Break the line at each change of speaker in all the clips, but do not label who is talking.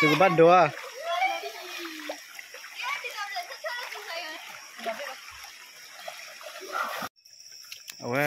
သူကဘ
တ်တော့အဝဲ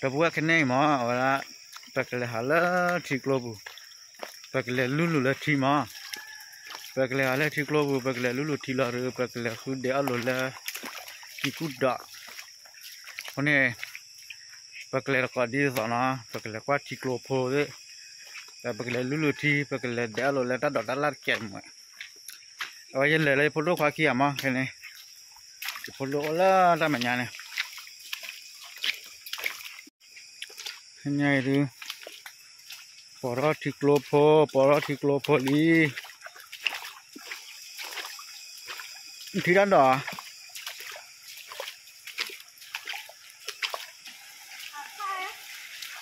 တပွားခနေမောဝလာပကလေဟာလာထိကလိုဘူးပကလေလူလူလက်ထိမောပကလေဟာလာထိကလိုဘူးပကလေလူလူထိလာရပကလေခုဒေအလိုလာကိကုဒါဟိုနေ pakle ko di sana pakle ko ti klo pho de ta pakle lulu ti pakle da lo le ta do ta lar ken mo wa yen le le pho lo kwa ki ama kene pho lo la ta ma nya ne nyai du poro ti klo pho poro ti klo pho li ทีด้านดอ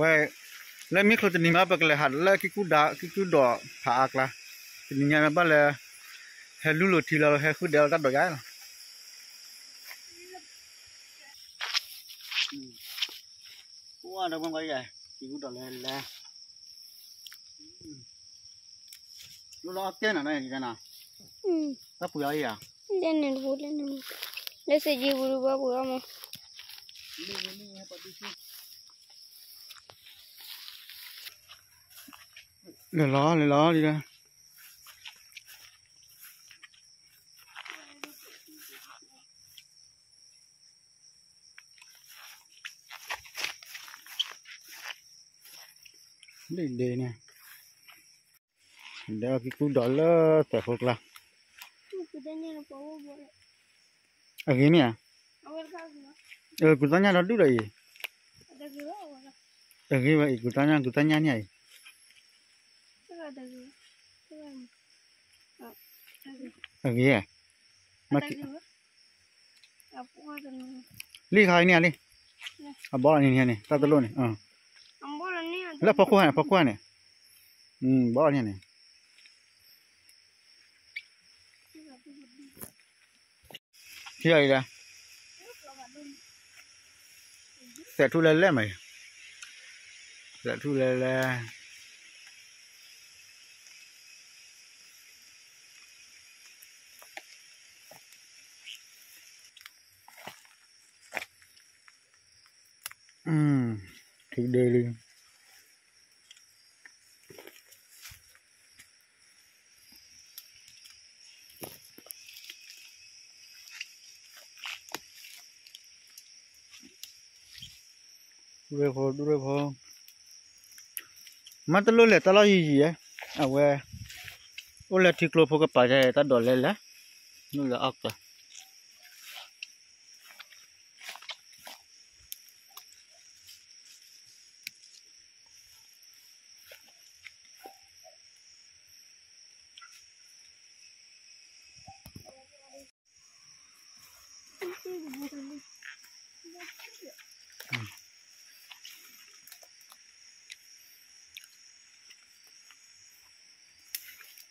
ว้แล้วมีคนจะนิ่งมาไปเลยหัดแล้วคิกูดากิกูดอกผาอักละจะนิ่งมาบ้านเลยเฮลูลูทีแล้วเฮคูเดายวตัดดอกย้ายหรอว่าเราเป็นไงไงกิกูดอกเลยแล้วลูกเราเตี้ยหน่อยนี่กันนะถ้าปุ๋ยอะไรอะ
เล่นหนึ่งพูดเลนหนึ่งล้เสีจีบุรุบ้าปุ๋ยมั้ง
นี่นี่ให้ปฏิทิน le lo le lo đi ra. Đi đi nè. Đeo cái cú đó là phải phục là.
Đây nó
ở cái nè na. ờ cú nó đúng rồi.
Ada gua awal.
ở cái vậy cú tanya cú ở cái à?
Mà Ada gua. Apa ada ni?
ly khai nè ly à bỏ này nè nè ta tự luôn nè ờ.
Ambil ni ada. là phật khoa nè phật
khoa nè ừ bỏ nè nè cái này là sẽ thu lên lên mày. Sẽ thu lên lên ừ thịt đê liền đuôi phô đuôi phô mà tao luôn là tao lo gì gì á? À quê. Ô là thịt lô phô cái bài này tao đổ lên lá. Nó là ốc rồi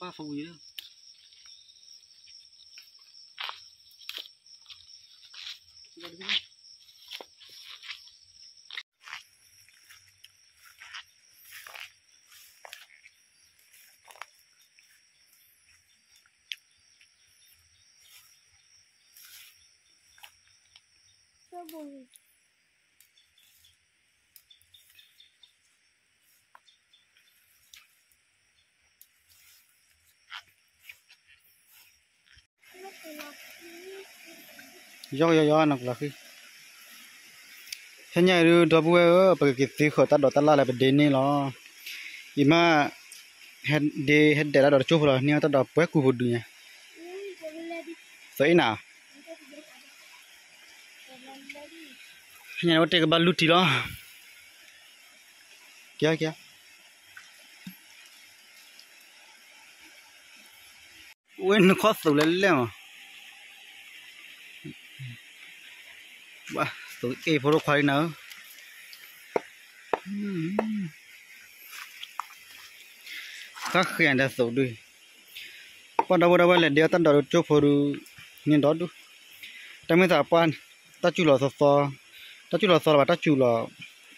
음. Ừ là
Thank you.
Yo yo yo nọc là khi. Thế nhà rồi đó bữa ở bởi cái gì khởi ta đó ta la lại bên này lo ima hết de hết de là đó chụp rồi nhưng ta đó bữa cú bự nha vậy nào? Nhà nó tê cái balu tí đó. Kia kia quên nó khó xử lên lên mà ว่าตัวเอพอรู้ควายเนอะก็เขียนได้สุดด้วยปอนดาวดาวเลยเดียวตั้งดอกจูพอดูเงินดอดูแต่ไม่สาปานตั้งจุหล่อสอตั้งจุหล่อสอแบบตั้งจุหล่อ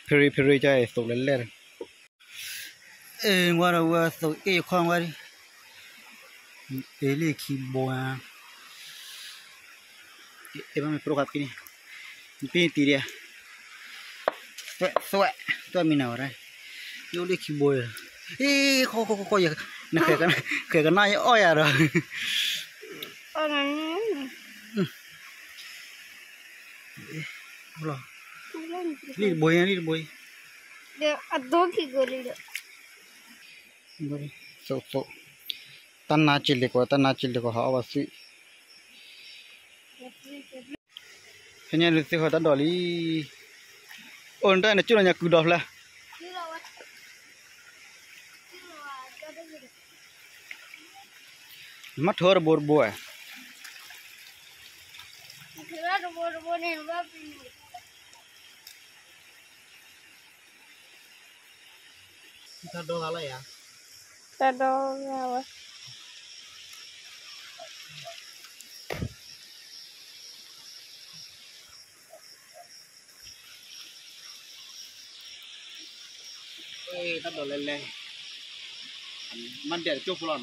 เพรีเพรีใจสุดเล่นเล่นเออว่าเราว่าสุดเอควางไว้เอเล่คีบัวเอ๊ะมันไม่ปรกับกินนี่ pin tì đi xoẹ xoẹ tôi mình nào đây yêu đi khi bồi ê khó khó khó giờ nó kể cái kể cái này oi à rồi
nè.
rồi
đi
bồi đi bồi
Để à đôi khi gọi đi.
bồi so so. Tan na chili ko tan na chili ko ha wa si hanya lu sih hotan doli Oh, entah cuna nya kudof lah. Mat hor bor boa kita ala ya.
Kita
eh tado lele mandi ada cukup lah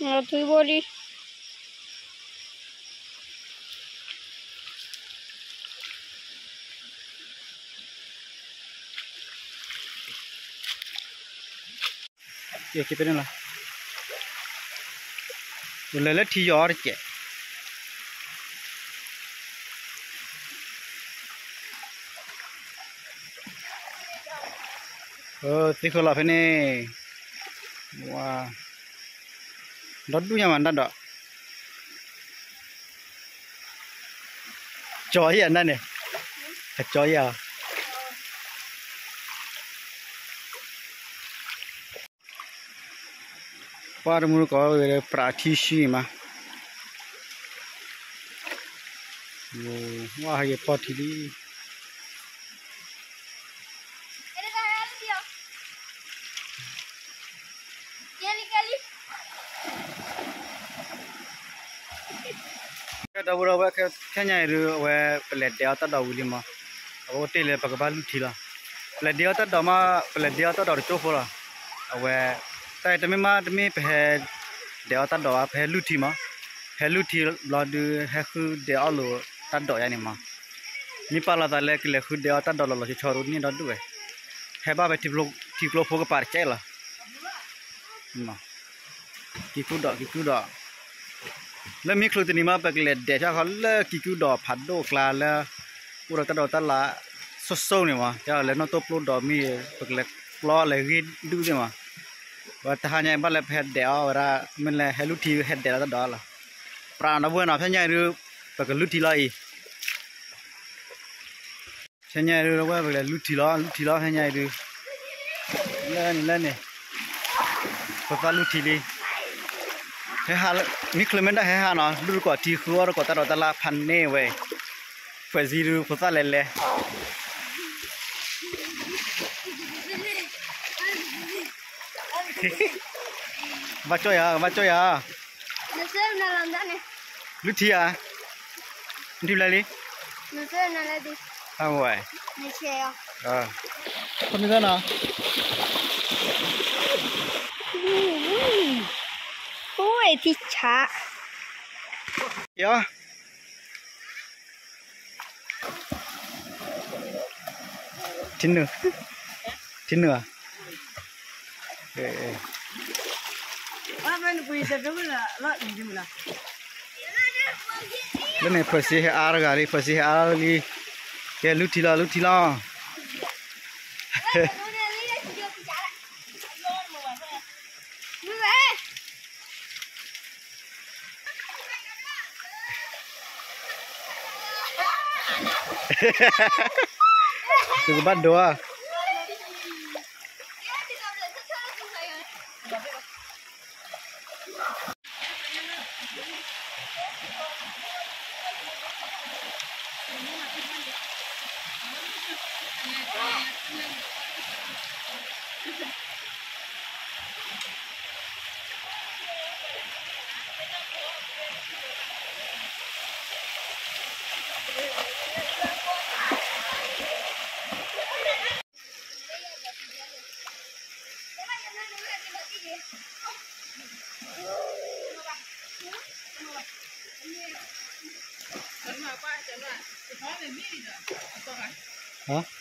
nah tuh boli
ya kita ni lah lele tiar je ờ tí là phải nè. Wow. Đó đúng nhà mình mà đó chó gì anh đây nè chó gì à? Par mu ko prathi shi ma wo wa ye pati đi တဝရဝခခညာရဝပလက်တရတတော်ဝီလီမအဝတေလေပကပါလူထီလာပလက်တရတတော်မပလက်တရတတော်ချိုဖောလာအဝတိုက်တမမတမဖဲတရတတော်ဖဲလူထီမဖဲလူထီလော်ဒူဟခုတရလိုတတော်ရနေမနိပါလာတလဲကလေခုတရတတော်လောချောရုန်နေတော့တူပဲဟဲဘာပဲတီဘလော့တီဘလော့ဖိုကပါချဲလာမတီခုတော့တီခုတော့ แล้วมีครูตัวนี้มาไปเล็ดเดี๋ยวเขาเลิกกิกูดอกผัดโดกลาแล้วอุระตดอตะละสดๆเนี่ยวะเจ้าแล้วน้องตัวปลุดดอกมีไปเล็ดล้อเลยรีดดูเนี่ยวะว่าทหารใหญ่บ้านเลยแพดเดียวเวลามันเลยให้ลูกทีเฮ็ดเดี๋ยวตดอละปราณเอาเว้นเอาเพื่อนใหญ่หรือไปกับลูกทีละอีเพื่อนใหญ่หรือว่าไปเลยลูกทีละลูกทีละเพื่อนใหญ่หรือเล่นเล่นเนี่ยภาษาลู เฮ้ฮานี่คลเมนได้เฮ้ฮาเนาะดูกว่าทีคือว่าก็ตลอดตลาดพันเน่เว้ยเฟซีรูพุทธาเล่เลยมาช่วยอะมาช่วยอะ
นึกเส้นนั่นลำด้ไหมนี่
ลุทีอะดิบอะไรลิ
นึกเส้นนั่อะไรดิ
อ้าวเว้ย
นึกเชียว
อ่าคนนี้ก็เนาะ
cicak.
Ya. Dino. Dino. Ah. Eh. eh.
yang bisa kamu lah? Lah, gimana?
Ini bersih
air kali, bersih air lagi. Ya, lu dila, lu
Cukupan doa.
huh?